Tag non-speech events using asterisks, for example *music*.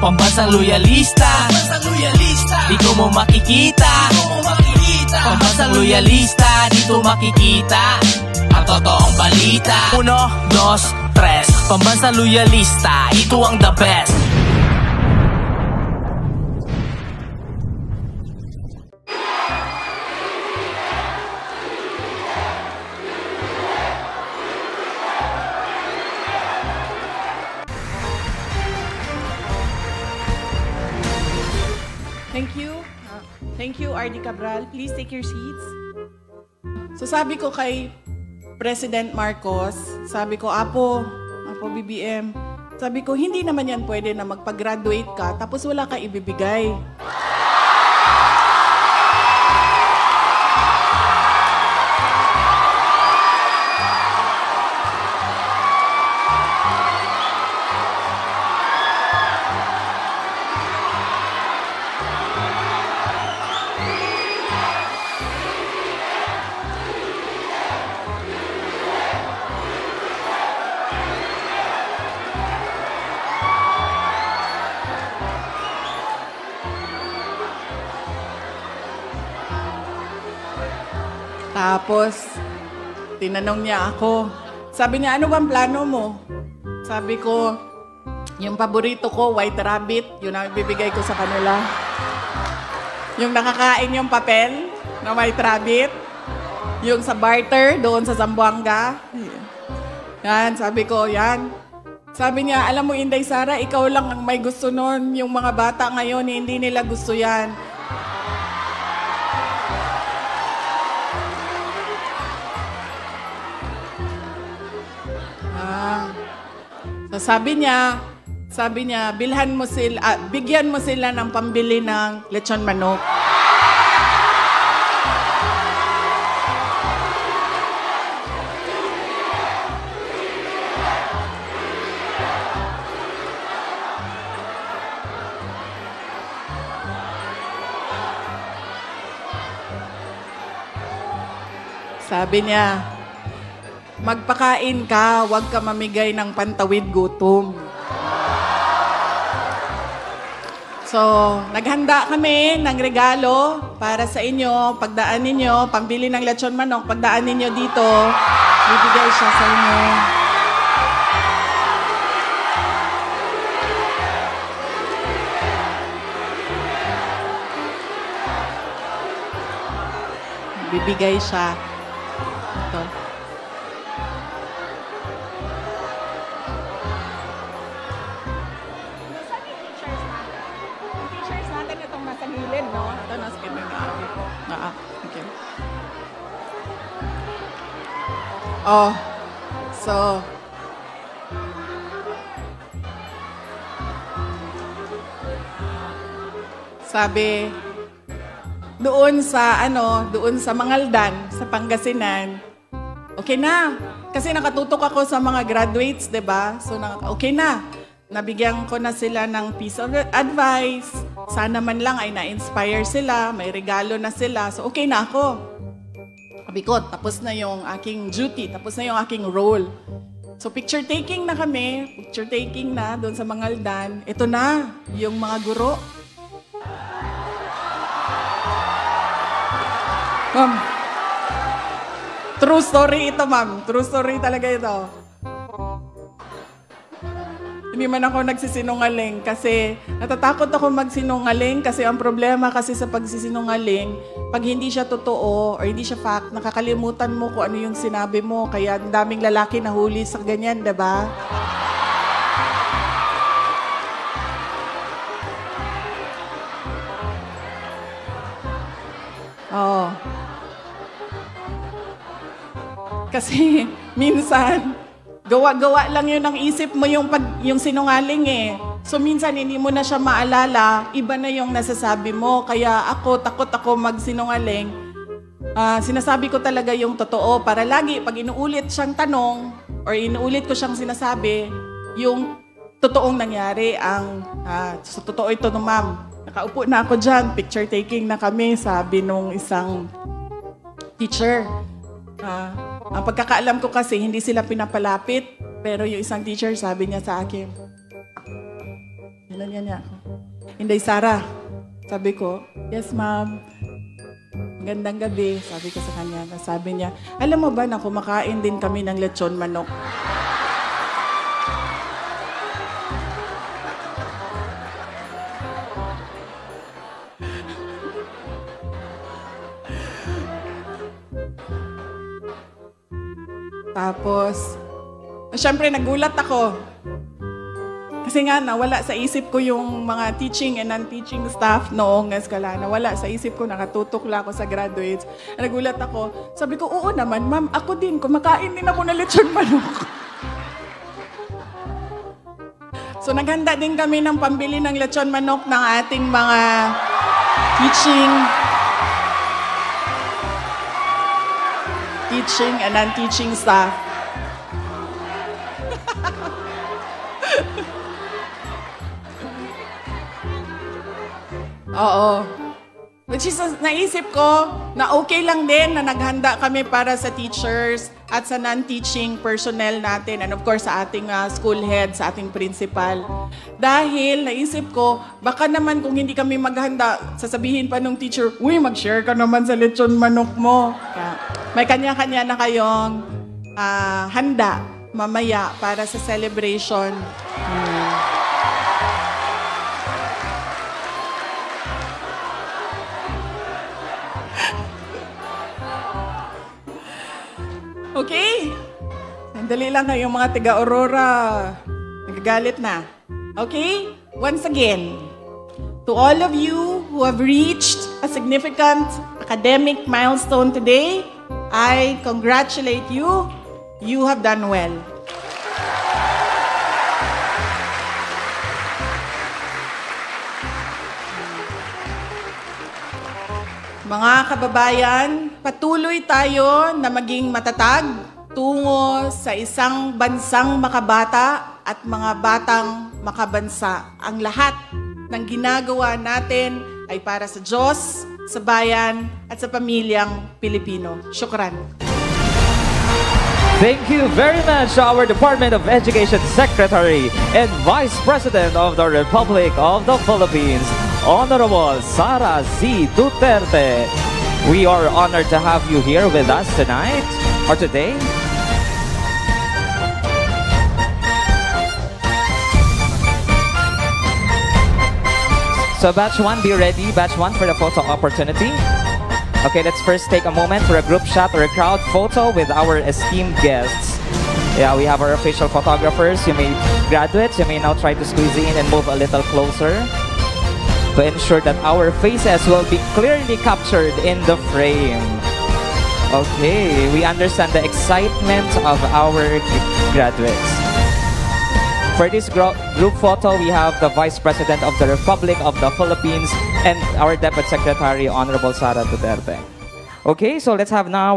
Pambansang loyalista. Pambansang loyalista. Dito mo makikita. Dito mo makikita. Pambansang loyalista Dito makikita Ang totoong balita. Uno, dos, tres. Pambansang loyalista Ito ang the best Thank you. Ah, thank you, RD Cabral. Please take your seats. So sabi ko kay President Marcos, sabi ko, Apo, Apo BBM, sabi ko, hindi naman yan pwede na magpag-graduate ka tapos wala ka ibibigay. Tapos, tinanong niya ako. Sabi niya, ano bang plano mo? Sabi ko, yung paborito ko, white rabbit, yun ang bibigay ko sa kanila. Yung nakakain yung papel na white rabbit. Yung sa barter, doon sa Zamboanga. Yan, sabi ko, yan. Sabi niya, alam mo, Inday Sara, ikaw lang ang may gusto nun. Yung mga bata ngayon, hindi nila gusto yan. Sabi niya, sabi niya, bilhan mo sila, ah, bigyan mo sila ng pambili ng lechon manok. Sabi niya, magpakain ka, huwag ka mamigay ng pantawid gutom. So, naghanda kami ng regalo para sa inyo. Pagdaan ninyo, pambili ng lechon manok, pagdaan ninyo dito, bibigay siya sa inyo. Bibigay siya. Ito. Oh, so, sabi, doon sa ano, doon sa Mangaldan, sa Pangasinan, okay na. Kasi nakatutok ako sa mga graduates, 'di ba? So okay na. Nabigyan ko na sila ng piece of advice. Sana man lang ay na-inspire sila, may regalo na sila. So okay na ako. Sabi ko, tapos na yung aking duty, tapos na yung aking role. So picture taking na kami, picture taking na doon sa Mangaldan. Ito na, yung mga guro. Ma'am, true story ito, ma'am. True story talaga ito. Hindi man ako nagsisinungaling kasi natatakot ako magsinungaling kasi ang problema kasi sa pagsisinungaling, pag hindi siya totoo or hindi siya fact, nakakalimutan mo kung ano yung sinabi mo. Kaya ang daming lalaki nahuli sa ganyan, ba? Oo. Kasi *laughs* minsan, gawa-gawa lang yun ang isip mo yung, pag, yung sinungaling eh. So minsan hindi mo na siya maalala, iba na yung nasasabi mo. Kaya ako, takot ako magsinungaling. Ah, sinasabi ko talaga yung totoo para lagi pag inuulit siyang tanong or inuulit ko siyang sinasabi, yung totoong nangyari ang, ah, so totoo ito no ma'am. Nakaupo na ako dyan, picture taking na kami, sabi nung isang teacher. Ah, ang pagkakaalam ko kasi, hindi sila pinapalapit. Pero yung isang teacher, sabi niya sa akin, Ginanyan niya ako. Inday Sara. Sabi ko, yes ma'am. Gandang gabi, sabi ko sa kanya. Sabi niya, alam mo ba na kumakain din kami ng lechon manok? Tapos, syempre nagulat ako. Kasi nga, nawala sa isip ko yung mga teaching and non-teaching staff noong eskwela. Nawala sa isip ko, nakatutok lang ako sa graduates. Nagulat ako. Sabi ko, oo naman, ma'am, ako din, kumakain din ako ng lechon manok. *laughs* so, naghanda din kami ng pambili ng lechon manok ng ating mga teaching teaching and non-teaching staff. *laughs* Oo. Which is, naisip ko na okay lang din na naghanda kami para sa teachers at sa non-teaching personnel natin and of course sa ating uh, school head, sa ating principal. Dahil naisip ko, baka naman kung hindi kami maghanda, sasabihin pa nung teacher, Uy, mag-share ka naman sa lechon manok mo. May kanya-kanya na kayong ah, handa mamaya para sa celebration. Okay? Sandali lang kayong mga tiga-Aurora. Nagagalit na. Okay? Once again, to all of you who have reached a significant academic milestone today, I congratulate you. You have done well. Mga kababayan, patuloy tayo na maging matatag tungo sa isang bansang makabata at mga batang makabansa. Ang lahat ng ginagawa natin ay para sa Diyos, sa bayan at sa pamilyang Pilipino. Syukran. Thank you very much, our Department of Education Secretary and Vice President of the Republic of the Philippines, Honorable Sara Z. Duterte. We are honored to have you here with us tonight or today. So batch one, be ready. Batch one for the photo opportunity. Okay, let's first take a moment for a group shot or a crowd photo with our esteemed guests. Yeah, we have our official photographers. You may, graduates, you may now try to squeeze in and move a little closer to ensure that our faces will be clearly captured in the frame. Okay, we understand the excitement of our graduates. For this group photo, we have the Vice President of the Republic of the Philippines and our Deputy Secretary, Honorable Sara Duterte. Okay, so let's have now